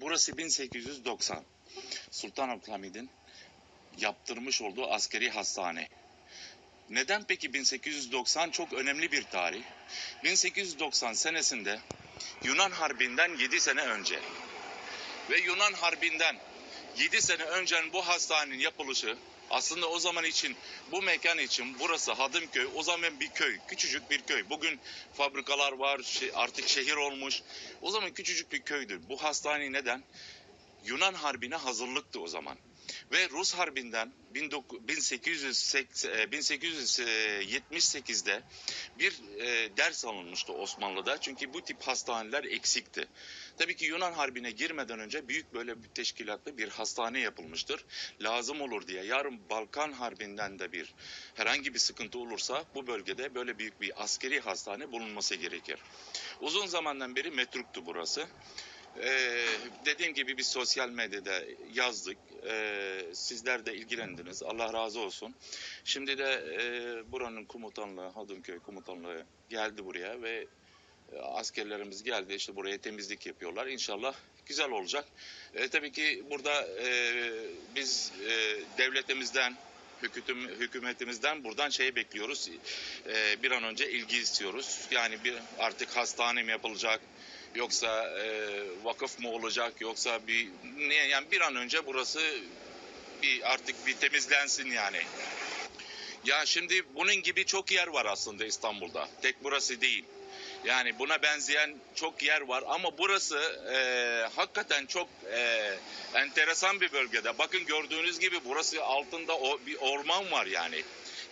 Burası 1890. Sultan Abdülhamid'in yaptırmış olduğu askeri hastane. Neden peki 1890 çok önemli bir tarih? 1890 senesinde Yunan Harbi'nden 7 sene önce ve Yunan Harbi'nden 7 sene önce bu hastanenin yapılışı aslında o zaman için bu mekan için burası Hadımköy o zaman bir köy küçücük bir köy. Bugün fabrikalar var artık şehir olmuş. O zaman küçücük bir köydü. Bu hastane neden Yunan Harbi'ne hazırlıktı o zaman ve Rus Harbi'nden 19 1880 e, 1878'de bir e, ders alınmıştı Osmanlı'da çünkü bu tip hastaneler eksikti. Tabii ki Yunan Harbi'ne girmeden önce büyük böyle bir teşkilatlı bir hastane yapılmıştır. Lazım olur diye. Yarın Balkan Harbi'nden de bir herhangi bir sıkıntı olursa bu bölgede böyle büyük bir askeri hastane bulunması gerekir. Uzun zamandan beri metruktu burası. Ee, dediğim gibi biz sosyal medyada yazdık. Ee, sizler de ilgilendiniz. Allah razı olsun. Şimdi de e, buranın komutanlığı, Hadımköy komutanlığı geldi buraya ve e, askerlerimiz geldi işte buraya temizlik yapıyorlar. İnşallah güzel olacak. E, tabii ki burada e, biz e, devletimizden hükümetim, hükümetimizden buradan şey bekliyoruz. E, bir an önce ilgi istiyoruz. Yani bir artık hastane mi yapılacak? Yoksa e, vakıf mı olacak? Yoksa bir ne yani bir an önce burası bir artık bir temizlensin yani. Ya şimdi bunun gibi çok yer var aslında İstanbul'da. Tek burası değil. Yani buna benzeyen çok yer var ama burası e, hakikaten çok e, enteresan bir bölgede. Bakın gördüğünüz gibi burası altında o bir orman var yani.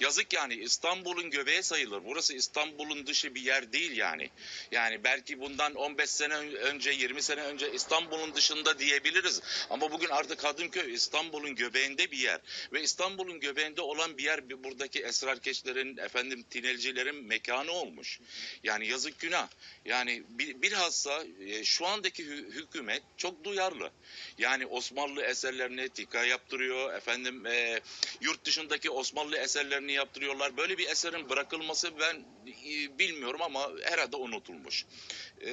Yazık yani İstanbul'un göbeği sayılır. Burası İstanbul'un dışı bir yer değil yani. Yani belki bundan 15 sene önce 20 sene önce İstanbul'un dışında diyebiliriz. Ama bugün artık Hadımköy İstanbul'un göbeğinde bir yer. Ve İstanbul'un göbeğinde olan bir yer buradaki esrarkeşlerin, efendim tinelcilerin mekanı olmuş. Yani yazık günah. Yani bilhassa e, şu andaki hü- hükümet çok duyarlı. Yani Osmanlı eserlerine tika yaptırıyor. Efendim e, yurt dışındaki Osmanlı eserlerini yaptırıyorlar. Böyle bir eserin bırakılması ben e, bilmiyorum ama herhalde unutulmuş. E,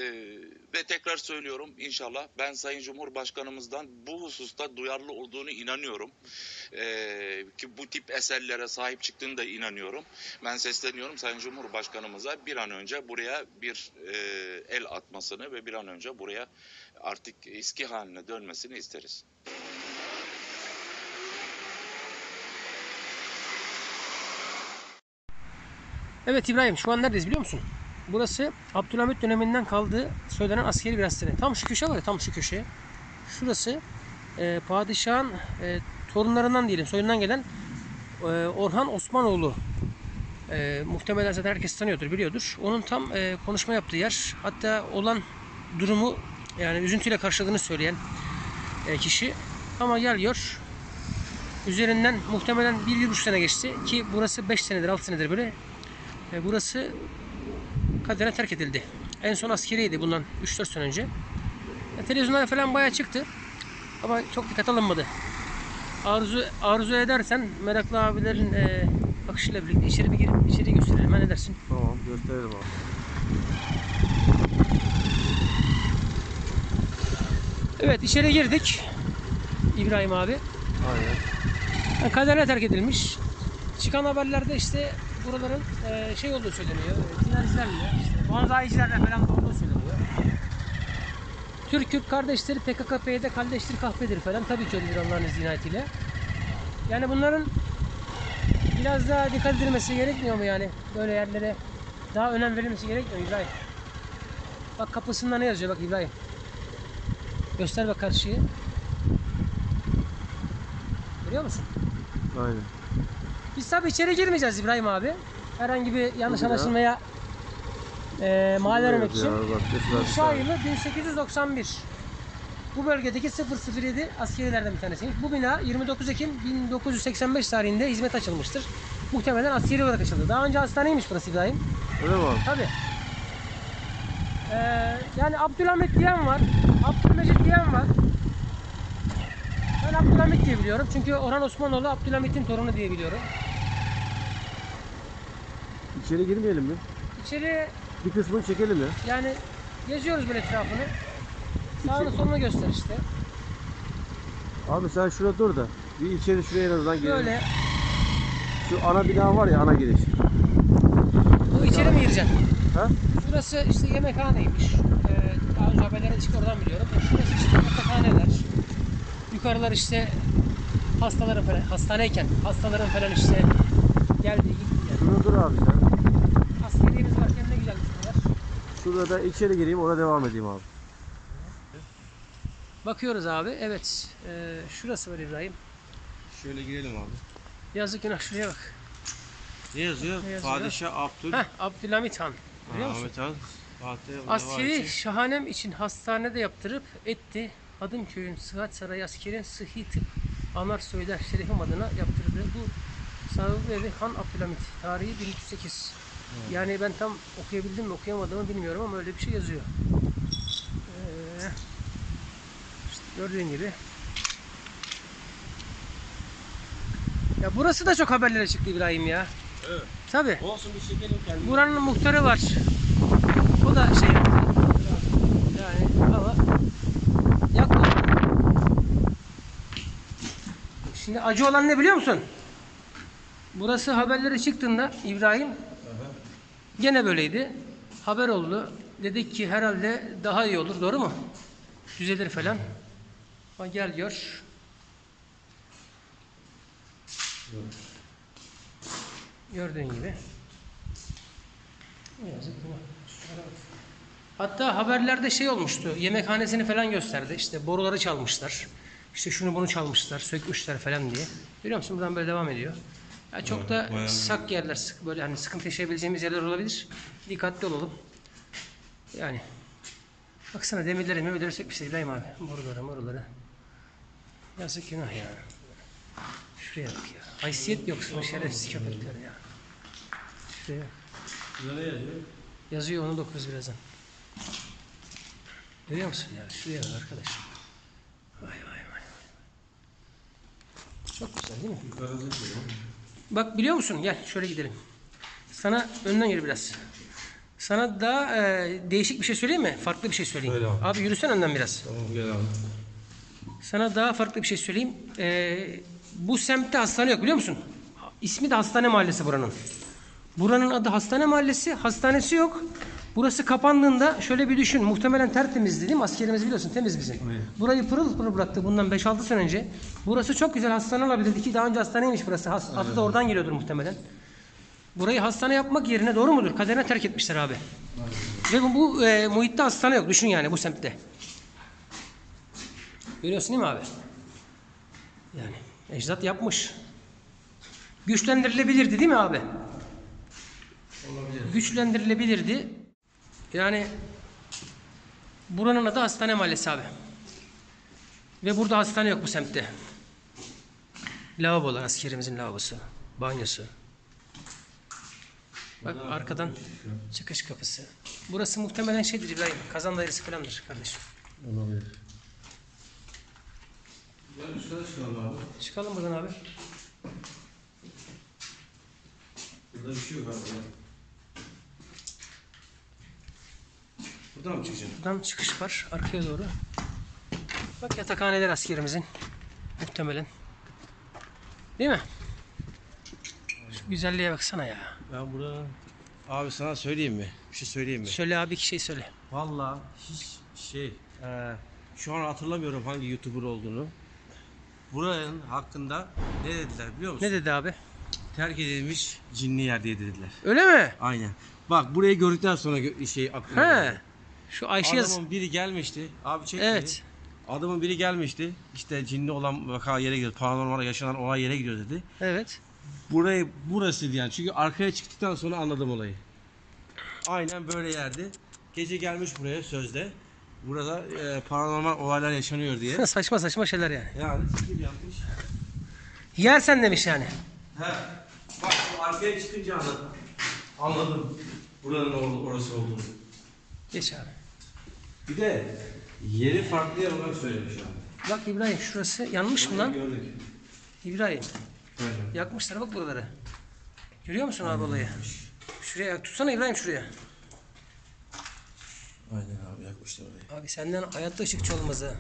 ve tekrar söylüyorum inşallah ben Sayın Cumhurbaşkanımızdan bu hususta duyarlı olduğunu inanıyorum. E, ki bu tip eserlere sahip çıktığını da inanıyorum. Ben sesleniyorum Sayın Cumhurbaşkanımıza bir an önce buraya bir e, el atmasını ve bir an önce buraya artık eski haline dönmesini isteriz. Evet İbrahim şu an neredeyiz biliyor musun? Burası Abdülhamit döneminden kaldığı söylenen askeri bir hastane. Tam şu köşe var ya tam şu köşe. Şurası e, padişahın e, torunlarından diyelim soyundan gelen e, Orhan Osmanoğlu. E, muhtemelen zaten herkes tanıyordur biliyordur. Onun tam e, konuşma yaptığı yer. Hatta olan durumu yani üzüntüyle karşıladığını söyleyen e, kişi. Ama geliyor üzerinden muhtemelen 1-1,5 sene geçti ki burası 5 senedir 6 senedir böyle e, burası kadere terk edildi. En son askeriydi bundan 3-4 sene önce. E, televizyonlara falan bayağı çıktı. Ama çok dikkat alınmadı. Arzu arzu edersen meraklı abilerin e, bakışıyla birlikte içeri bir girip içeri gösterelim. Ha, Ne dersin? Tamam gösterelim abi. Evet içeri girdik. İbrahim abi. Aynen. Yani kaderine terk edilmiş. Çıkan haberlerde işte buraların e, şey olduğu söyleniyor. e, Dilencilerle, işte manzayicilerle falan olduğu söyleniyor. Türk Kürt kardeşleri PKK PYD kardeştir kahpedir falan. Tabii ki öyledir Allah'ın inayetiyle. Yani bunların biraz daha dikkat edilmesi gerekmiyor mu yani? Böyle yerlere daha önem verilmesi gerekmiyor İbrahim? Bak kapısında ne yazıyor bak İbrahim. Göster bak karşıyı. Görüyor musun? Aynen. Biz tabi içeri girmeyeceğiz İbrahim abi. Herhangi bir yanlış Tabii ya. anlaşılmaya e, mal vermemek için. Yılı 1891. Bu bölgedeki 007 askerilerden bir tanesiymiş. Bu bina 29 Ekim 1985 tarihinde hizmet açılmıştır. Muhtemelen askeri olarak açıldı. Daha önce hastaneymiş burası İbrahim. Öyle mi abi? Tabi. Ee, yani Abdülhamit diyen var. Abdülmecit diyen var. Ben Abdülhamit diye biliyorum. Çünkü Orhan Osmanoğlu Abdülhamit'in torunu diye biliyorum. İçeri girmeyelim mi? İçeri Bir kısmını çekelim ya. yani geziyoruz böyle etrafını. Sağını solunu göster işte. Abi sen şurada dur da. Bir içeri şuraya en azından girelim. Böyle. Şu ana bina var ya ana giriş. Bu içeri mi gireceksin? Ha? Şurası işte yemekhaneymiş. Ee, daha önce haberlere çıktı oradan biliyorum. E, Şurası işte yatakhaneler. Yukarılar işte hastaların falan, hastaneyken hastaların falan işte geldiği gittiği. Şurada dur abi sen. Askeriyemiz varken ne güzelmiş buralar. Şurada da içeri gireyim orada devam edeyim abi. Bakıyoruz abi. Evet. Ee, şurası var İbrahim. Şöyle girelim abi. Yazık günah şuraya bak. Ne yazıyor? Ne yazıyor? Padişah Abdül Heh, Abdülhamit Han. Biliyor musun? Ahmet Han. Fatih Askeri şahanem için hastanede yaptırıp etti. Adım köyün Sıhhat Sarayı askerin sıhhi tıp Anar Söyler şerefim adına yaptırdığı bu sahibi evi Han Abdülhamit. Tarihi 1308. Yani ben tam okuyabildim mi okuyamadığımı bilmiyorum ama öyle bir şey yazıyor. Ee, işte gördüğün gibi. Ya burası da çok haberlere çıktı İbrahim ya. Evet. Tabii. Olsun bir çekelim kendimizi. Buranın muhtarı var. O da şey yaptı. Yani ama yapma. Şimdi acı olan ne biliyor musun? Burası haberlere çıktığında İbrahim gene böyleydi. Haber oldu. Dedik ki herhalde daha iyi olur. Doğru mu? Düzelir falan. Ama gel gör. Gördüğün gibi. Hatta haberlerde şey olmuştu. Yemekhanesini falan gösterdi. İşte boruları çalmışlar. İşte şunu bunu çalmışlar, sökmüşler falan diye. Biliyor musun? Buradan böyle devam ediyor. Ya çok da sak yerler, sık- böyle hani sıkıntı yaşayabileceğimiz yerler olabilir. Dikkatli olalım. Yani baksana demirleri memirleri sökmüşler İbrahim abi. Boruları moruları. Yazık günah ya. Şuraya bak ya. Haysiyet yoksun şerefsiz köpekler ya. Şuraya yazıyor? Yazıyor onu da okuruz birazdan. Görüyor musun ya? Şuraya bak arkadaş. Vay vay vay. Çok güzel değil mi? Yukarıda. Bak biliyor musun? Gel şöyle gidelim. Sana önden yürü biraz. Sana daha e, değişik bir şey söyleyeyim mi? Farklı bir şey söyleyeyim. Söyle abi. Abi yürüsen önden biraz. Tamam gel abi. Sana daha farklı bir şey söyleyeyim. E, bu semtte hastane yok biliyor musun? İsmi de Hastane Mahallesi buranın. Buranın adı Hastane Mahallesi. Hastanesi yok. Burası kapandığında şöyle bir düşün. Muhtemelen tertemizdi değil mi? Askerimiz biliyorsun temiz bizim. Burayı pırıl pırıl bıraktı bundan 5-6 sene önce. Burası çok güzel hastane olabilirdi ki daha önce hastaneymiş burası. Has- Adı da oradan geliyordur muhtemelen. Burayı hastane yapmak yerine doğru mudur? Kaderine terk etmişler abi. Ve bu, bu e, muhitte hastane yok. Düşün yani bu semtte. Görüyorsun değil mi abi? Yani ecdat yapmış. Güçlendirilebilirdi değil mi abi? Güçlendirilebilirdi. Yani buranın adı Hastane Mahallesi abi. Ve burada hastane yok bu semtte. Lavabolar, askerimizin lavabosu, banyosu. Bak arkadan çıkış kapısı. Burası muhtemelen şeydir İbrahim, kazan dairesi falandır kardeşim. Olabilir. Gel üstte çıkalım abi. Çıkalım buradan abi. Burada bir şey yok abi. Buradan mı çıkacaksın? Buradan çıkış var arkaya doğru. Bak yatakhaneler askerimizin. Muhtemelen. Değil mi? Şu güzelliğe baksana ya. Ben burada... Abi sana söyleyeyim mi? Bir şey söyleyeyim mi? Söyle abi iki şey söyle. Vallahi hiç şey... eee, şu an hatırlamıyorum hangi YouTuber olduğunu. Buranın hakkında ne dediler biliyor musun? Ne dedi abi? Terk edilmiş cinli yer diye dediler. Öyle mi? Aynen. Bak burayı gördükten sonra gö- şey aklıma He. geldi. Şu Ayşe yaz. Adamın biri gelmişti. Abi çek Evet. Adamın biri gelmişti. İşte cinli olan vaka yere gidiyor. Paranormal yaşanan olay yere gidiyor dedi. Evet. Burayı burasıydı yani. Çünkü arkaya çıktıktan sonra anladım olayı. Aynen böyle yerdi. Gece gelmiş buraya sözde. Burada e, paranormal olaylar yaşanıyor diye. saçma saçma şeyler yani. Yani sikir yapmış. Yer sen demiş yani. He. Bak arkaya çıkınca anladım. Anladım. Buranın or- orası olduğunu. Geç abi. Bir de yeri farklı yer olarak söylemiş abi. Bak İbrahim şurası yanmış mı lan? Gördük. İbrahim. Aynen. Yakmışlar bak buraları. Görüyor musun abi olayı? Şuraya tutsana İbrahim şuraya. Aynen abi yakmışlar orayı. Abi senden hayatta ışıkçı olmaz ha.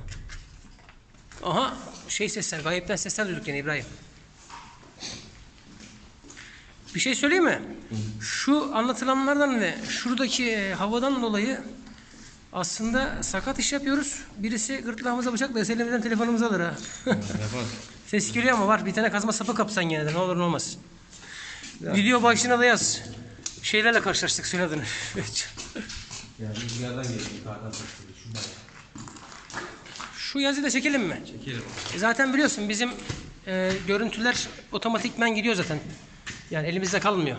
Aha şey sesler, gayipten sesler duyduk yine İbrahim. Bir şey söyleyeyim mi? Şu anlatılanlardan ve şuradaki e, havadan dolayı aslında sakat iş yapıyoruz. Birisi gırtlağımıza bıçakla elimizden telefonumuzu alır ha. Ses geliyor ama var. Bir tane kazma sapı kapsan gene de ne olur ne olmaz. Video başlığına da yaz. Şeylerle karşılaştık söyle adını. Yani rüzgardan ya. Şu yazıyı da çekelim mi? Çekelim. E Zaten biliyorsun bizim e, görüntüler otomatikmen gidiyor zaten. Yani elimizde kalmıyor.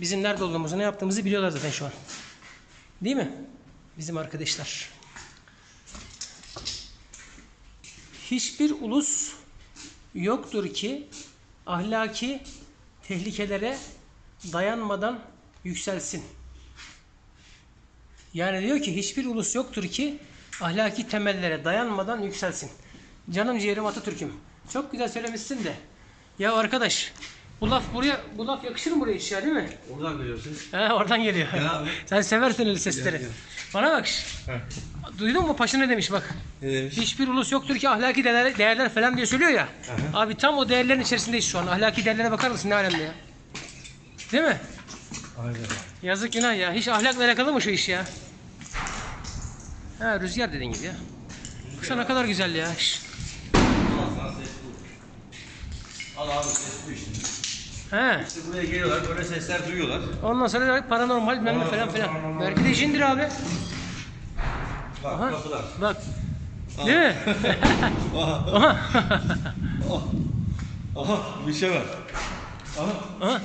Bizim nerede olduğumuzu, ne yaptığımızı biliyorlar zaten şu an. Değil mi? Bizim arkadaşlar. Hiçbir ulus yoktur ki ahlaki tehlikelere dayanmadan yükselsin. Yani diyor ki hiçbir ulus yoktur ki ahlaki temellere dayanmadan yükselsin. Canım ciğerim Atatürk'üm. Çok güzel söylemişsin de. Ya arkadaş bu laf buraya bu laf yakışır mı buraya hiç ya değil mi? Oradan görüyorsun. He oradan geliyor. Ya abi. Sen seversin öyle sesleri. gel. Bana bak. Duydun mu paşa ne demiş bak. Ne demiş? Hiçbir ulus yoktur ki ahlaki değerler, değerler falan diye söylüyor ya. Abi tam o değerlerin içerisindeyiz şu an. Ahlaki değerlere bakar mısın ne alemde ya? Değil mi? Aynen. Yazık günah ya. Hiç ahlakla alakalı mı şu iş ya? Ha rüzgar dediğin gibi ya. Kuşa ne kadar güzel ya. Şş. Al sana ses bu. Al abi ses bu işte. He. İşte buraya geliyorlar böyle sesler duyuyorlar. Ondan sonra paranormal bilmem ne falan filan. Belki de jindir abi. Bak Aha. kapılar. Bak. Değil mi? Aha. Aha bir şey var. Aha. Aha.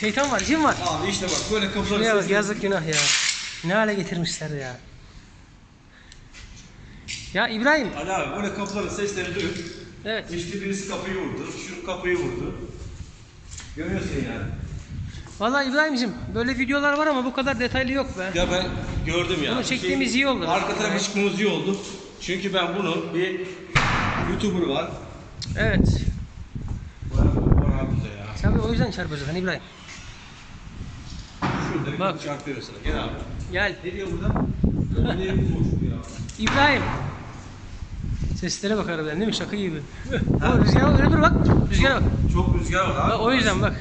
Şeytan var, cin var. Abi işte bak böyle kapılar Şuraya bak yazık günah ya. Ne hale getirmişler ya. Ya İbrahim. Ali abi böyle kapıların sesleri duyuyor. Evet. İşte birisi kapıyı vurdu, şu kapıyı vurdu. Görüyorsun yani. Vallahi İbrahim'cim böyle videolar var ama bu kadar detaylı yok be. Ya ben gördüm ya. Bunu çektiğimiz iyi oldu. Arka tarafa çıkmamız iyi oldu. Çünkü ben bunu bir YouTuber var. Evet. Tabii o yüzden çarpıyor zaten İbrahim. Şurada bir Bak. Çarpıyor mesela. Gel abi. Gel. Ne diyor burada? Ne boş bu ya? İbrahim. Seslere bak harbiden değil mi? Şaka gibi. o rüzgar öyle dur bak. Rüzgara bak. Çok rüzgar var abi. Bak o yüzden bak.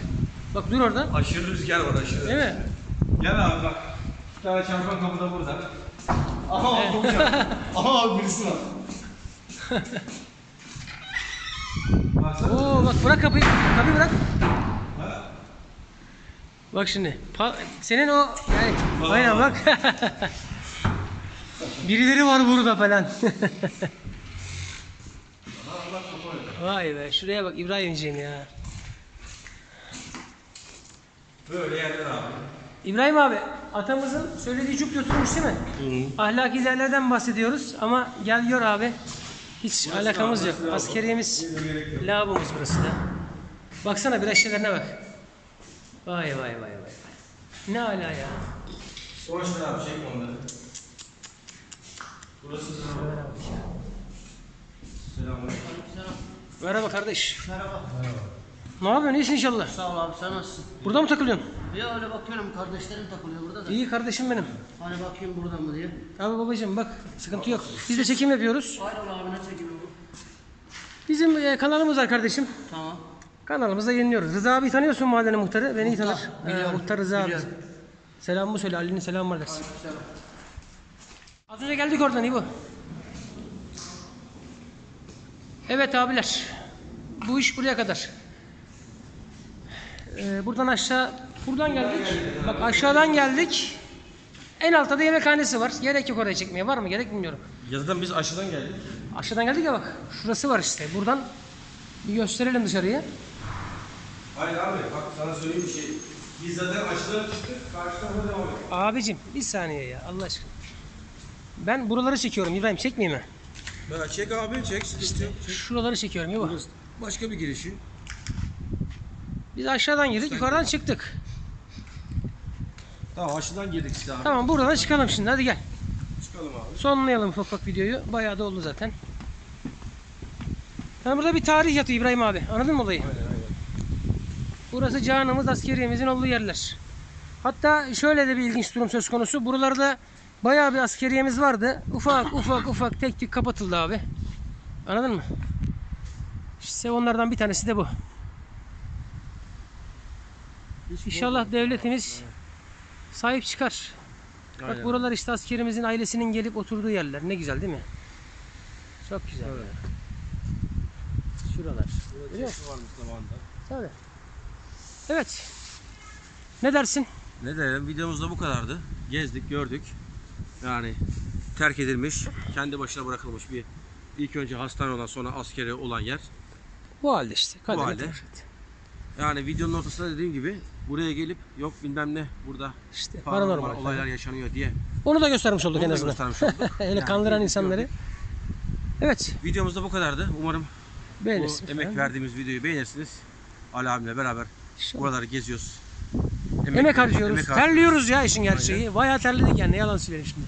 Bak dur orada. Aşırı rüzgar var aşırı. Değil mi? Gel abi bak. Bir tane çarpan kapıda burada. Aha abi. Aha abi birisi var. Baksana. Oo bak bırak kapıyı. Kapıyı bırak. Ha. Bak şimdi. Pa- senin o yani Aa. aynen bak. Birileri var burada falan. Vay be şuraya bak İbrahimciğim ya. Böyle yerler abi. İbrahim abi atamızın söylediği cüp oturmuş değil mi? Ahlaki değerlerden bahsediyoruz ama gel gör abi. Hiç alakamız yok. Askeriyemiz lavabomuz burası da. Baksana bir eşyalarına bak. Vay vay vay vay. Ne ala ya. Ver abi çekme onları. Burası Selamünaleyküm. Merhaba kardeş. Merhaba. Ne yapıyorsun? İyisin inşallah. Sağ ol abi sen nasılsın? Burada mı takılıyorsun? Ya öyle bakıyorum kardeşlerim takılıyor burada da. İyi kardeşim benim. Hani bakayım burada mı diye. Abi babacığım bak sıkıntı yok. Biz de çekim yapıyoruz. Hayrola abi ne çekimi bu? Bizim e, kanalımız var kardeşim. Tamam. Kanalımızda yayınlıyoruz. Rıza abi tanıyorsun mahallenin muhtarı. Beni iyi Muhtar, tanır. Ee, muhtar Rıza abi. biliyorum. Selamımı söyle. Ali'nin selamı var dersin. Selam. Az önce geldik oradan İbo. Evet abiler. Bu iş buraya kadar. Ee, buradan aşağı, buradan geldik. Bak aşağıdan geldik. En altta da yemekhanesi var. Gerek yok oraya çekmeye. Var mı? Gerek bilmiyorum. Ya zaten biz aşağıdan geldik. Aşağıdan geldik ya bak. Şurası var işte. Buradan bir gösterelim dışarıya. Hayır abi bak sana söyleyeyim bir şey. Biz zaten aşağıdan çıktık. Karşı tarafa devam edelim. Abicim bir saniye ya Allah aşkına. Ben buraları çekiyorum İbrahim çekmeyeyim mi? Ben çek abi çek. Yok. Çek. Şuraları çekiyorum. Burası Başka bir girişi. Biz aşağıdan girdik yukarıdan çıktık. Tamam aşağıdan girdik işte abi. Tamam buradan çıkalım şimdi hadi gel. Çıkalım abi. Sonlayalım ufak ufak videoyu. Bayağı da oldu zaten. Yani burada bir tarih yatıyor İbrahim abi. Anladın mı olayı? Aynen aynen. Burası canımız askeriyemizin olduğu yerler. Hatta şöyle de bir ilginç durum söz konusu. Buralarda Bayağı bir askeriyemiz vardı. Ufak ufak ufak tek tek kapatıldı abi. Anladın mı? İşte onlardan bir tanesi de bu. İnşallah devletimiz sahip çıkar. Bak buralar işte askerimizin ailesinin gelip oturduğu yerler. Ne güzel değil mi? Çok güzel. Evet. Şuralar. Musun? varmış zamanında. Tabii. Evet. Ne dersin? Ne diyelim videomuz da bu kadardı. Gezdik gördük. Yani terk edilmiş, kendi başına bırakılmış bir ilk önce hastane olan sonra askeri olan yer. Bu halde işte. Kaderi halde. Yani videonun ortasında dediğim gibi buraya gelip yok bilmem ne burada İşte paranormal paranormal. olaylar yaşanıyor diye Onu da göstermiş olduk Onu en da azından. göstermiş olduk. Öyle Yani kandıran insanları. gördük. Evet. Videomuz da bu kadardı. Umarım bu emek falan. verdiğimiz videoyu beğenirsiniz. Ali abimle beraber İnşallah. buraları geziyoruz. Emek harcıyoruz. emek Terliyoruz ya işin gerçeği. Bayağı terledik yani. Ne yalan söyleyeyim şimdi.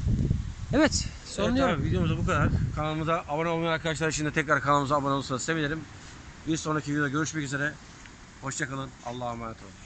Evet. Evet Sonluyorum. abi videomuz da bu kadar. Kanalımıza abone olmayan arkadaşlar için de tekrar kanalımıza abone olursanız sevinirim. Bir sonraki videoda görüşmek üzere. Hoşçakalın. Allah'a emanet olun.